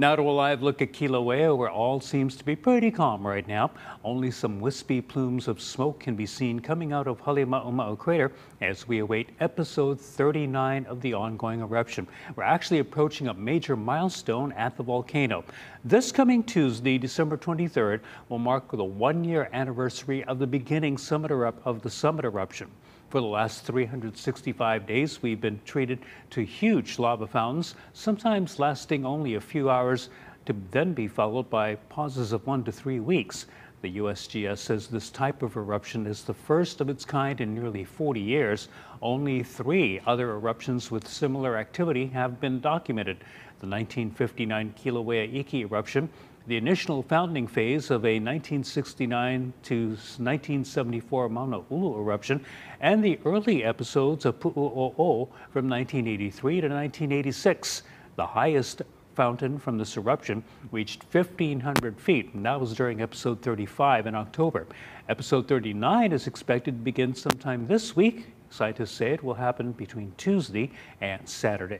Now to a live look at Kilauea, where all seems to be pretty calm right now. Only some wispy plumes of smoke can be seen coming out of Halemaumau crater as we await episode 39 of the ongoing eruption. We're actually approaching a major milestone at the volcano. This coming Tuesday, December 23rd, will mark the one-year anniversary of the beginning summit of the summit eruption. For the last 365 days, we've been treated to huge lava fountains, sometimes lasting only a few hours to then be followed by pauses of one to three weeks. The USGS says this type of eruption is the first of its kind in nearly 40 years. Only three other eruptions with similar activity have been documented. The 1959 Kilauea Iki eruption the initial founding phase of a 1969 to 1974 Mauna Ulu eruption and the early episodes of Pu'u'o'o from 1983 to 1986. The highest fountain from this eruption reached 1,500 feet, and that was during episode 35 in October. Episode 39 is expected to begin sometime this week. Scientists say it will happen between Tuesday and Saturday.